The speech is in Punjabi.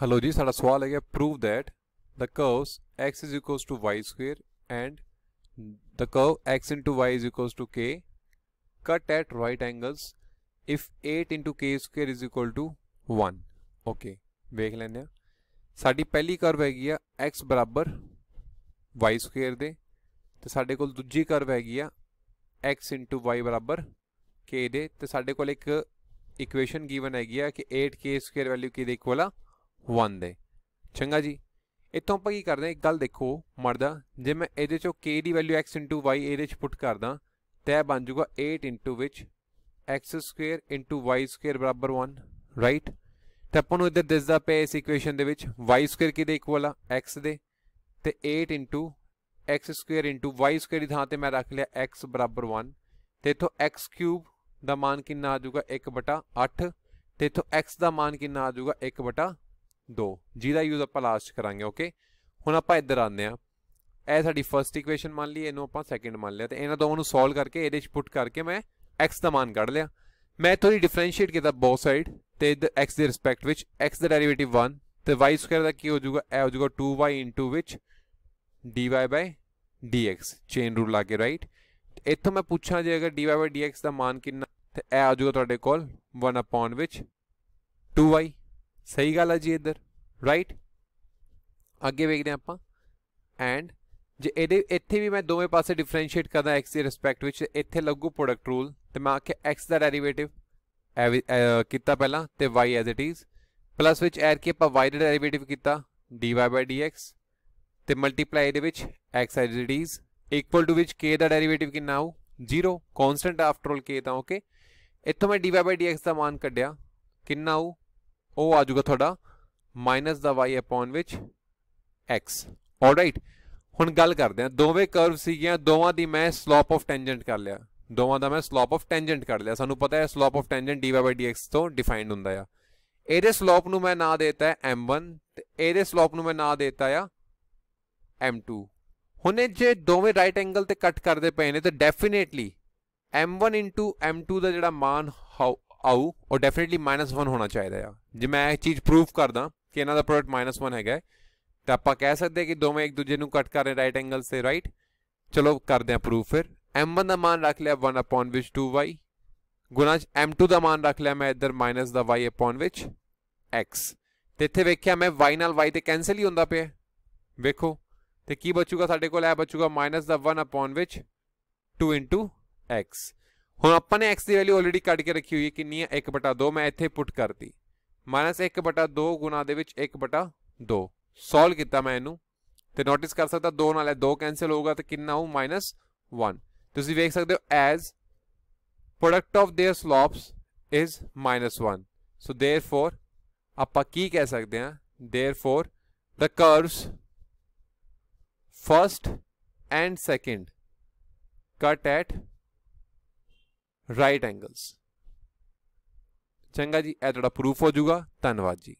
ਹੈਲੋ ਜੀ ਸਾਡਾ ਸਵਾਲ ਹੈਗਾ prove that the curves x is equals to y square and the curve x into y is equals to k cut at right angles if 8 into k square is equal to 1 okay ਵੇਖ ਲੈਂਦੇ ਆ ਸਾਡੀ ਪਹਿਲੀ ਕਰਵ ਹੈਗੀ ਆ x ਬਰਾਬਰ y ਸਕੁਅਰ ਦੇ ਤੇ ਸਾਡੇ ਕੋਲ ਦੂਜੀ ਕਰਵ ਹੈਗੀ ਆ x y ਬਰਾਬਰ k ਦੇ ਤੇ ਸਾਡੇ ਕੋਲ ਇੱਕ ਇਕੁਏਸ਼ਨ ਗਿਵਨ ਹੈਗੀ ਆ ਕਿ 8k ਸਕੁਅਰ ਵੈਲਿਊ ਕਿਹਦੇ ਇਕੁਅਲ ਆ 1 ਦੇ। ਚੰਗਾ ਜੀ। ਇੱਥੋਂ ਆਪਾਂ ਕੀ ਕਰਦੇ ਹਾਂ, ਇੱਕ ਗੱਲ ਦੇਖੋ ਮਰਦਾ ਜੇ ਮੈਂ ਇਹਦੇ ਚੋਂ k ਦੀ ਵੈਲਿਊ x y ਇਹਦੇ ਚ ਪੁੱਟ ਕਰਦਾ ਤਾਂ ਇਹ ਬਣ ਜਾਊਗਾ 8 ਵਿੱਚ x ਸਕੁਅਰ y ਸਕੁਅਰ ਬਰਾਬਰ 1 ਰਾਈਟ ਤੇ ਆਪਾਂ ਨੂੰ ਇੱਧਰ ਦਿਸਦਾ ਪਿਆ ਇਸ ਇਕੁਏਸ਼ਨ ਦੇ ਵਿੱਚ, y ਸਕੁਅਰ ਕਿਹਦੇ ਇਕੁਅਲ ਆ? x ਦੇ। ਤੇ 8 x ਸਕੁਅਰ y ਸਕੁਅਰ ਦੀ ਥਾਂ ਤੇ ਮੈਂ ਰੱਖ ਲਿਆ x ਬਰਾਬਰ 1 ਤੇ ਇਥੋਂ x ਕਿਊਬ ਦਾ ਮਾਨ ਕਿੰਨਾ ਆ ਜਾਊਗਾ? 1/8 ਤੇ ਇਥੋਂ x ਦਾ ਮਾਨ ਕਿੰਨਾ ਆ ਜਾਊਗਾ? 1/2 ਜਿਹਦਾ ਯੂਜ਼ ਆਪਾਂ ਲਾਸਟ ਕਰਾਂਗੇ ਓਕੇ ਹੁਣ ਆਪਾਂ ਇੱਧਰ ਆਉਂਦੇ ਆ ਇਹ ਸਾਡੀ ਫਰਸਟ ਇਕੁਏਸ਼ਨ ਮੰਨ ਲਈ ਇਹਨੂੰ ਆਪਾਂ ਸੈਕੰਡ ਮੰਨ ਲਿਆ। ਤੇ ਇਹਨਾਂ ਦੋਵਾਂ ਨੂੰ ਸੋਲਵ ਕਰਕੇ ਇਹਦੇ ਵਿੱਚ ਪੁੱਟ ਕਰਕੇ ਮੈਂ x ਦਾ ਮਾਨ ਕੱਢ ਲਿਆ। ਮੈਂ ਥੋੜੀ ਡਿਫਰੈਂਸ਼ੀਏਟ ਕੀਤਾ ਬੋਥ ਸਾਈਡ ਤੇ ਇਧਰ x ਦੇ ਰਿਸਪੈਕਟ ਵਿੱਚ, x ਦਾ ਡੈਰੀਵੇਟਿਵ 1 ਤੇ y ਸਕੁਅਰ ਦਾ ਕੀ ਹੋ ਜਾਊਗਾ? ਇਹ ਹੋ ਜਾਊਗਾ 2y ਇਨਟੂ ਵਿੱਚ dy dx ਚੇਨ ਰੂਲ ਲਾ ਕੇ ਰਾਈਟ ਇੱਥੋਂ ਮੈਂ ਪੁੱਛਾਂ ਜੇ ਅਗਰ dy dx ਦਾ ਮਾਨ ਕਿੰਨਾ, ਤੇ ਇਹ ਆ ਜਾਊਗਾ ਤੁਹਾਡੇ ਕੋਲ 1 ਅਪਨ ਵਿੱਚ 2y ਸਹੀ ਗੱਲ ਆ ਜੀ ਇੱਧਰ ਰਾਈਟ ਅੱਗੇ ਵੇਖਦੇ ਆਪਾਂ। ਐਂਡ ਜੇ ਇਹਦੇ, ਇੱਥੇ ਵੀ ਮੈਂ ਦੋਵੇਂ ਪਾਸੇ ਡਿਫਰੈਂਸ਼ੀਏਟ ਕਰਦਾ x ਦੇ ਰਿਸਪੈਕਟ ਵਿੱਚ ਇੱਥੇ ਲੱਗੂ ਪ੍ਰੋਡਕਟ ਰੂਲ ਤੇ ਮੈਂ ਆਖਿਆ x ਦਾ ਡੈਰੀਵੇਟਿਵ ਕੀਤਾ ਪਹਿਲਾਂ, ਤੇ y as it is plus ਵਿੱਚ ਐਡ ਕੇ ਆਪਾਂ y ਦਾ ਡੈਰੀਵੇਟਿਵ ਕੀਤਾ, dy dx, ਤੇ ਮਲਟੀਪਲਾਈ ਇਹਦੇ ਵਿੱਚ x as it is equal to ਵਿੱਚ k ਦਾ ਡੈਰੀਵੇਟਿਵ ਕਿੰਨਾ ਆਉ 0 ਕਨਸਟੈਂਟ ਆਫਟਰ ਆਲ k ਤਾਂ ਓਕੇ ਇੱਥੋਂ ਮੈਂ dy dx ਦਾ ਮਾਨ ਕੱਢਿਆ, ਕਿੰਨਾ ਆਉ ਉਹ ਆ ਜਾਊਗਾ ਤੁਹਾਡਾ ਮਾਈਨਸ ਦਾ y ਅਪਨ ਵਿੱਚ x. ਆਲਰਾਈਟ ਹੁਣ ਗੱਲ ਕਰਦੇ ਹਾਂ। ਦੋਵੇਂ ਕਰਵ ਸੀਗੀਆਂ, ਦੋਵਾਂ ਦੀ ਮੈਂ ਸਲੋਪ ਆਫ ਟੈਂਜੈਂਟ ਕਰ ਲਿਆ। ਦੋਵਾਂ ਦਾ ਮੈਂ ਸਲੋਪ ਆਫ ਟੈਂਜੈਂਟ ਕਰ ਲਿਆ। ਸਾਨੂੰ ਪਤਾ ਹੈ slope of tangent dy dx ਤੋਂ ਡਿਫਾਈਨਡ ਹੁੰਦਾ ਆ। ਇਹਦੇ ਸਲੋਪ ਨੂੰ ਮੈਂ ਨਾਂ ਦੇਤਾ ਹੈ m1 ਤੇ ਇਹਦੇ ਸਲੋਪ ਨੂੰ ਮੈਂ ਨਾਂ ਦੇਤਾ ਆ m2 ਹੁਣ ਇਹ ਜੇ ਦੋਵੇਂ ਰਾਈਟ ਐਂਗਲ ਤੇ ਕੱਟ ਕਰਦੇ ਪਏ ਨੇ ਤਾਂ ਡੈਫੀਨੇਟਲੀ m1 m2 ਦਾ ਜਿਹੜਾ ਮਾਨ ਆਊ ਉਹ ਡੈਫੀਨਿਟਲੀ -1 ਹੋਣਾ ਚਾਹੀਦਾ ਆ। ਜੇ ਮੈਂ ਇਹ ਚੀਜ਼ ਪ੍ਰੂਫ ਕਰਦਾ ਕਿ ਇਹਨਾਂ ਦਾ ਪ੍ਰੋਡਕਟ -1 ਹੈਗਾ ਤਾਂ ਆਪਾਂ ਕਹਿ ਸਕਦੇ ਕਿ ਦੋਵੇਂ ਇੱਕ ਦੂਜੇ ਨੂੰ ਕੱਟ ਕਰ ਰਹੇ ਰਾਈਟ ਐਂਗਲ ਸੇ ਰਾਈਟ ਚਲੋ ਕਰਦੇ ਆ ਪ੍ਰੂਫ ਫਿਰ। M1 ਦਾ ਮਾਨ ਰੱਖ ਲਿਆ 1 ਅਪਨ ਵਿੱਚ 2y ਗੁਣਾ m2 ਦਾ ਮਾਨ ਰੱਖ ਲਿਆ ਮੈਂ ਇੱਧਰ ਮਾਈਨਸ ਦਾ y ਅਪਨ ਵਿੱਚ x ਤੇ ਇੱਥੇ ਵੇਖਿਆ ਮੈਂ y ਨਾਲ y ਤੇ ਕੈਨਸਲ ਹੀ ਹੁੰਦਾ ਪਿਆ। ਵੇਖੋ, ਤੇ ਕੀ ਬਚੂਗਾ ਸਾਡੇ ਕੋਲ? ਇਹ ਬਚੂਗਾ ਮਾਈਨਸ ਦਾ 1 ਅਪਨ ਵਿੱਚ 2 x ਹੁਣ ਆਪਾਂ ਨੇ x ਦੀ ਵੈਲਿਊ ਆਲਰੇਡੀ ਕੱਢ ਕੇ ਰੱਖੀ ਹੋਈ ਹੈ ਕਿੰਨੀ ਹੈ 1/2 ਮੈਂ ਇੱਥੇ ਪੁੱਟ ਕਰਤੀ -1/2 ਗੁਣਾ ਦੇ ਵਿੱਚ 1/2 ਸੋਲਵ ਕੀਤਾ ਮੈਂ ਇਹਨੂੰ ਤੇ ਨੋਟਿਸ ਕਰ ਸਕਦਾ 2 ਨਾਲ ਇਹ 2 ਕੈਨਸਲ ਹੋਊਗਾ ਤੇ ਕਿੰਨਾ ਹੋਊ -1 ਤੁਸੀਂ ਵੇਖ ਸਕਦੇ ਹੋ as product of their slopes is -1 so therefore ਆਪਾਂ ਕੀ ਕਹਿ ਸਕਦੇ ਹਾਂ therefore the curves first and second cut at right angles ਚੰਗਾ ਜੀ ਇਹ ਤੁਹਾਡਾ ਪ੍ਰੂਫ ਹੋ ਜਾਊਗਾ। ਧੰਨਵਾਦ ਜੀ।